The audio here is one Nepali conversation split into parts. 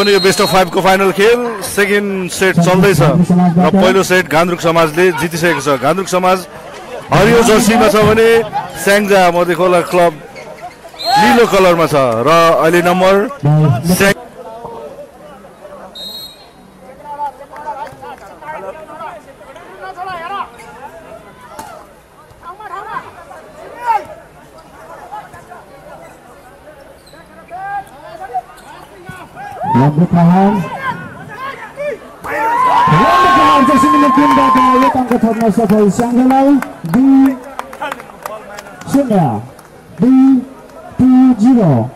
भने यो बेस्ट अफ फाइभको फाइनल खेल सेकेन्ड सेट चल्दैछ। र पहिलो सेट घान्द्रुक समाजले जितिसकेको छ। घान्द्रुक समाज हरियो जर्सीमा छ भने स्याङ्जा मधेखोला क्लब निलो कलरमा छ। र अहिले number Lampu tahan. Lampu tahan di sini menunda kembali tangkapan Mustafa di Sunya di tujuh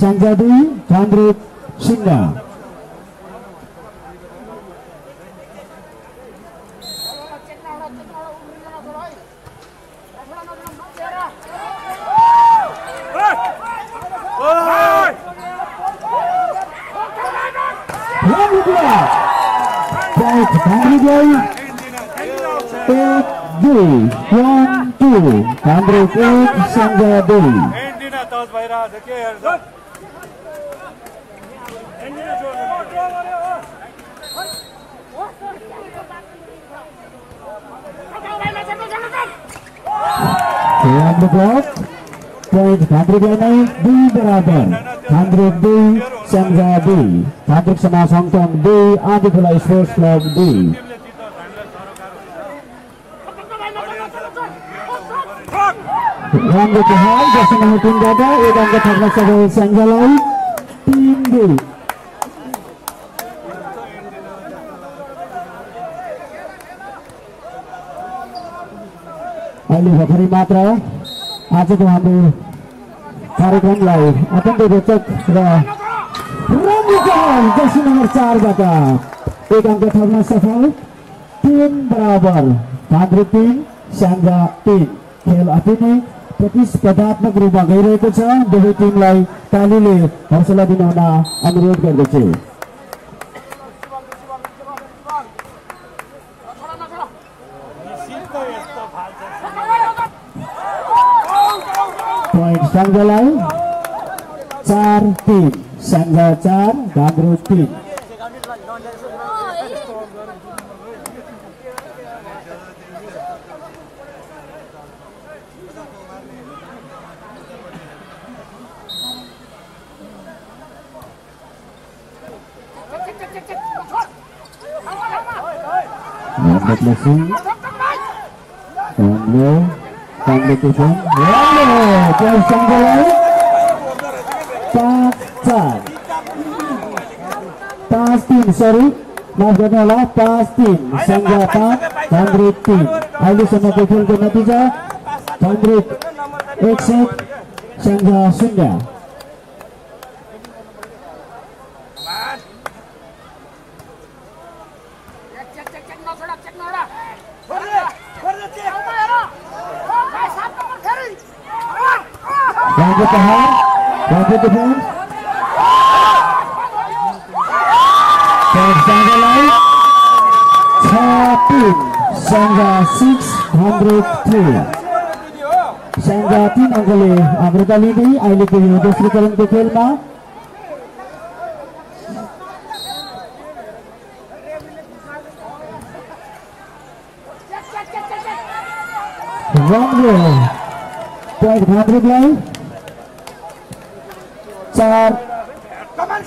jadi Chandra Lalu dua. Baik, dari dari Pek D. Yang two. Andrew Pek Sangga D. Yang the block. Baik, Andrew D naik di beraber. Andrew D Sangga di Khandrik sama Songtong di Adikula Sports Club di राम्रो हाल जसमा टिमबाट एक अङ्क थप्न सफल सङ्घलाई तिन दुई अहिले भर्खरै मात्र आजको हाम्रो कार्यक्रमलाई अत्यन्तै रोचक र राम्रो हाल Jersey number चारबाट एक अङ्क थप्न सफल तिन बराबर भाद्रो तिन स्याङ्जा तिन खेल अति नै प्रतिस्पर्धात्मक रूपमा गइरहेको छ दुवै टिमलाई तालीले हौसला दिनुहुन अनुरोध गर्दछु पोइन्ट सङ्घलाई चार तिन Sanggacar dan Rupi. Muhammad Lafi Ramlo Ramlo Kifan Ramlo Dia sang bola पाँच तीन सॉरी माफ़ करने वाला पाँच तीन संख्या पाँच हंड्रेड तीन अहिलेसम्मको खेलको नतिजा हन्ड्रेड एकसठ सङ्ख्या शून्य Round at the home, round at the home. 103 सङ्घका तिन अङ्कले अग्रता अहिले पुग्यो दोस्रो चरणको खेलमा राम्रो पॉइंट भाद्रुकलाई चार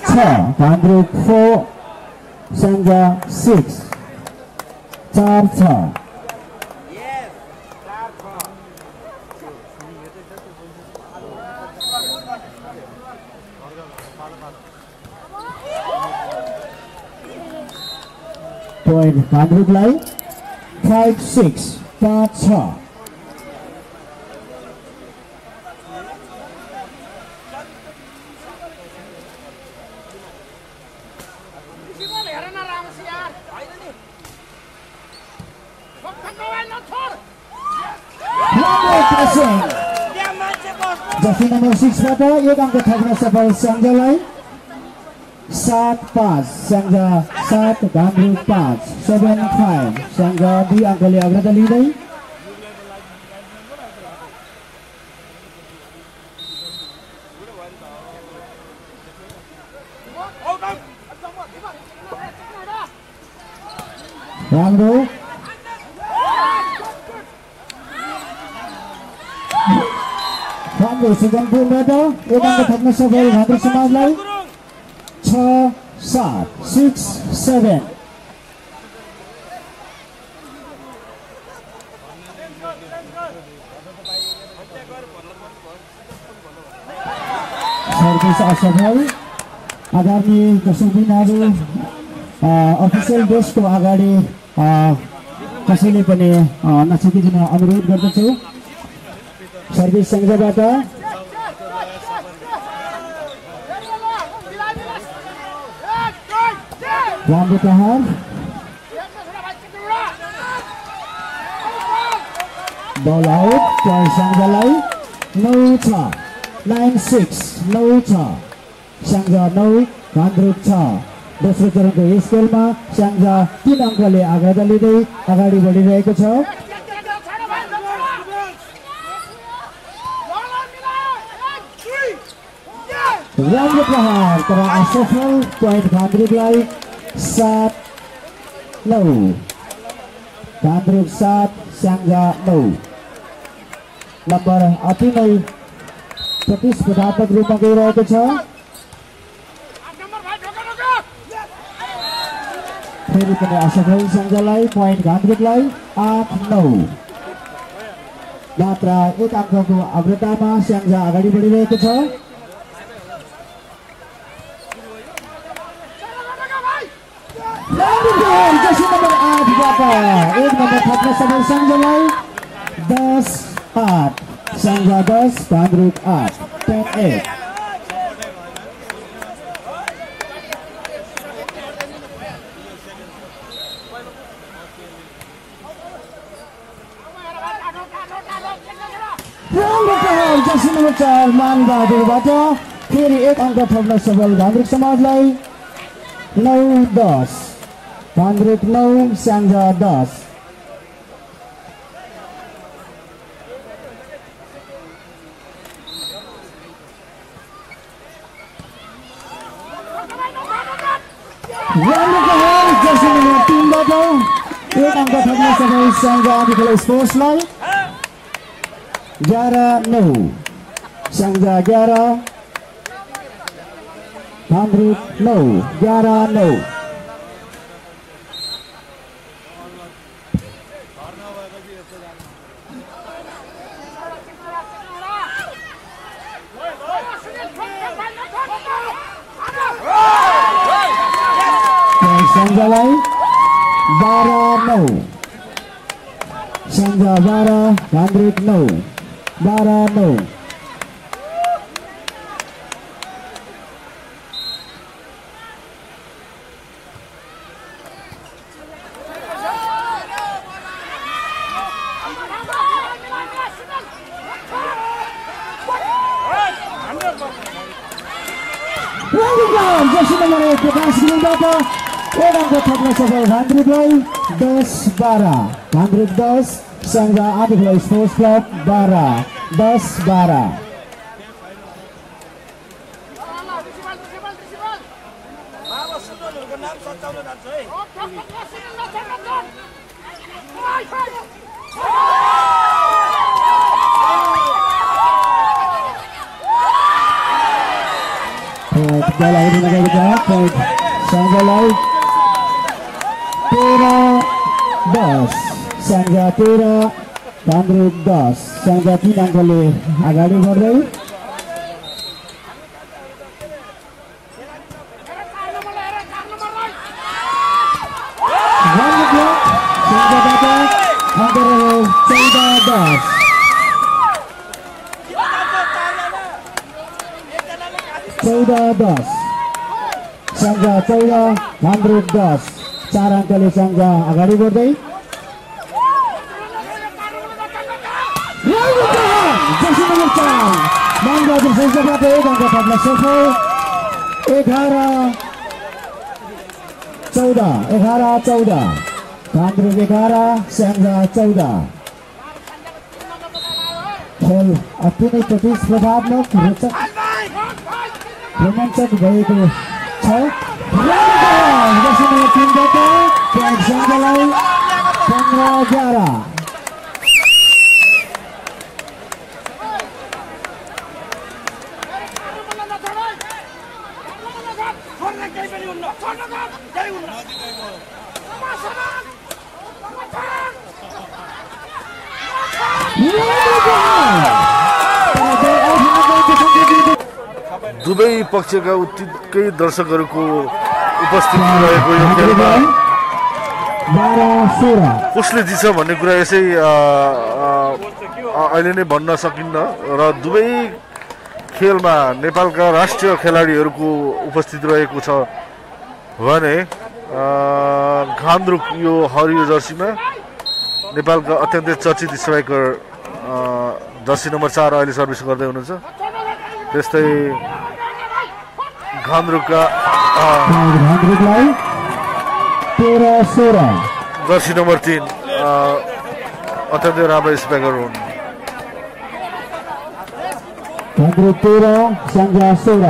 छ भाद्रुक फोर सङ्घ सिक्स चार छ पोइन्ट भाद्रुकलाई फाइभ सिक्स पाँच छ। जर्सी नम्बर सिक्सबाट एक अङ्क थप्न सफल सङ्घलाई Sat pass sangga sát gandru pass seven five sangga di angkali agra dalidai. Rangdu Rangdu sedang pun ada Udang ketatnya sebagai hadir semangat lain छ सात सिक्स सेभेन सर्भिस असफल आगामी दसौँ अ, अफिसियल डेस्कको अगाडि कसैले पनि अ, नछुटिदिन अनुरोध गर्दछु सर्भिस सङ्घबाट राम्रो प्रहार बल आउट सङ्घलाई नौ छ नाइन सिक्स नौ छ स्याङ्जा नौ भान्द्रुक छ दोस्रो चरणको यस खेलमा स्याङ्जा तिन अङ्कले आग्रह लिँदै अगाडि बढिरहेको छ राम्रो प्रहार तर असफल पोइन्ट भान्द्रुकलाई सात नौ भान्द्रुक सात स्याङ्जा नौ नम्बर अति नै प्रतिस्पर्धात्मक रूपमा गइरहेको छ फेरि पनि असफल सङ्घलाई पोइन्ट घान्द्रुकलाई आठ नौ मात्र एक अङ्कको अग्रतामा स्याङ्जा अगाडि बढिरहेको छ sampai sang jelai das up sang gagas tandruk up ten eight Yang berkahal kiri sangga Jangan lupa know. That I know. Orang 10 sehingga APBL Sports Club Bara. Bas Bara. Bola ini mengajar Bas. සංඝයාතර චන්ද්‍රිත් දාස් සංඝයාති නංගලේ අගාඩි වරයි Sauda Das Sangga Sauda 100 Das Sarang kali Sangga Agari Bordai razem się zabrakło jeden do Pawła Szofu. Egara Cauda, Egara Cauda. Tandru Egara, Sandra Cauda. खेल अति प्रतिस्पर्धात्मक रोचक रोमाञ्चक भएको छ पन्ध्र ग्यार दुवै पक्षका उत्तिकै दर्शकहरूको उपस्थिति रहेको यो खेलमा। कसले जित्छ भन्ने कुरा यसै अहिले नै भन्न सकिन्न र दुवै खेलमा नेपालका राष्ट्रिय खेलाडीहरूको उपस्थिति रहेको छ भने घान्द्रुक यो हरियो जर्सीमा नेपालका अत्यन्तै चर्चित स्ट्राइकर जर्सी नम्बर चार अहिले सर्भिस गर्दै हुनुहुन्छ। त्यस्तै तेह्र सोह्र। जर्सी नम्बर तिन अत्यन्तै राम्रो स्पाइकर हुन्। तेह्र सङ्घ सोह्र।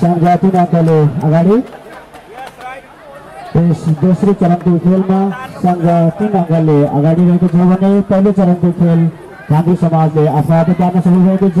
सङ्घ तिन अङ्कले अगाडि। त्यस दोस्रो चरणको खेलमा सङ्घ तिन अङ्कले अगाडि रहेको छ भने पहिलो चरणको खेल गान्धी समाजले आफूआफू पार्न सफल भएको छ।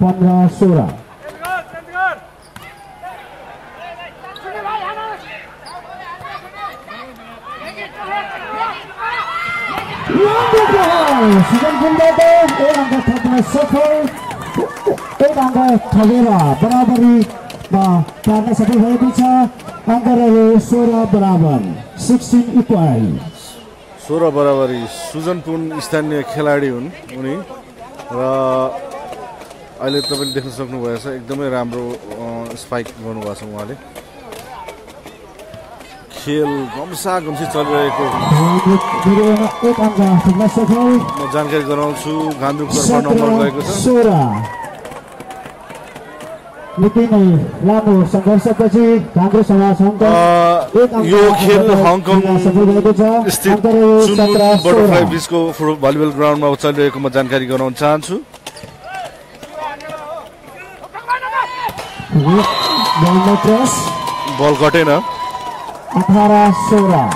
पन्ध्र सोह्र सुजन सोह्र बराबरी सुजनपुन स्थानीय खेलाडी हुन् उनी र अहिले तपाईँले देख्न सक्नुभएछ एकदमै राम्रो स्पाइक गर्नुभएको छ उहाँले। खेल गम्सा गम्सी चलिरहेको। म जानकारी गराउँछु गान्धुक तर्फ नम्बर गएको छ। यो खेल हङकङ स्थित बटरफ्लाई बिचको भलिबल ग्राउन्डमा चलिरहेको म जानकारी गराउन चाहन्छु। बॉल में बॉल कटे ना अठारह सोलह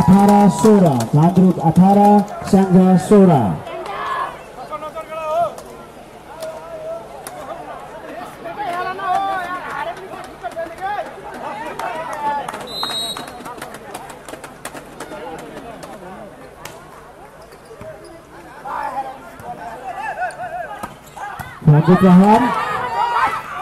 अठारह सोलह भाद्रुक अठारह संघ सोलह भाग्य प्रहार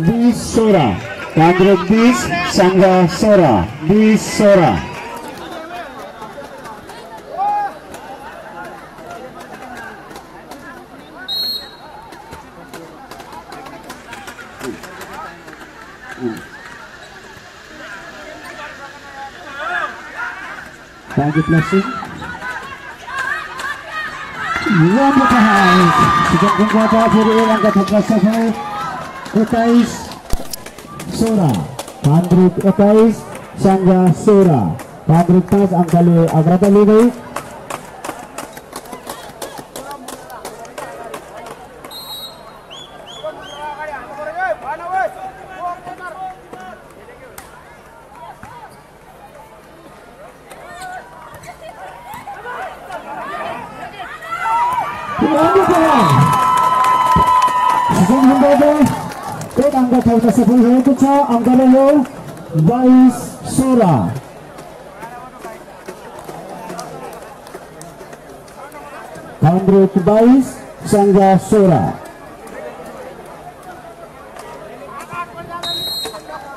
बीस सोरा कांग्रेस बीस संघ सोरा बीस सोरा Thank you, blessing. Wonderful hands. Sejak jumpa pada diri yang ke-13. एक्काइस सोह्र भान्द्रुक एक्काइस सङ्घ सोह्र भान्द्रुक पाँच अङ्कले अग्रता लिँदै राम्रो प्रहार सुजन हुँदैछ एक अंक था सफल हो अंक हो बाईस सोलह कामरूप बाईस संगा सोलह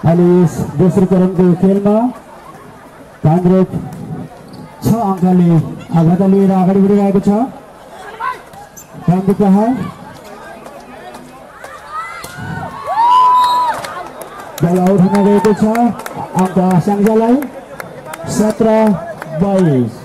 हाली इस दूसरे चरण के खेल में कामरूप छ अंक अग्रता लिएर अगाडि बढिरहेको छ कामरूप बल हुन गएको छ अङ्क स्याङ्जालाई सत्र बाइस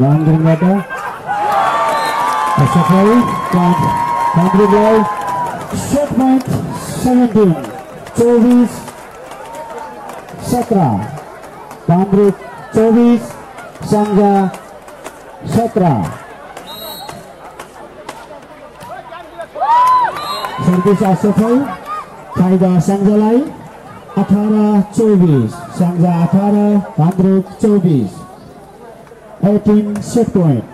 London Rubber. Asafari got Hungry Boy. Shot point 17. चौबीस सत्रह कामरू चौबीस संजा सत्रह सर्विस असफल फ़ायदा संघलाई अठारह चौबीस संघ अठारह कामरूप चौबीस 18 set point.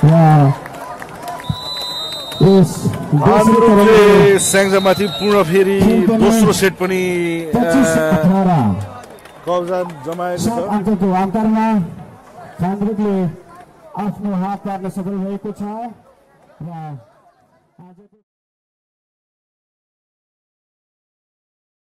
Wow. Yes. दोस्रो चरणको काङ्ग्रेसले स्याङ्जामाथि पूर्ण फेरि दोस्रो सेट पनि कब्जा जमाएको छ आपने हाथ राख्न सक्नुभएको छ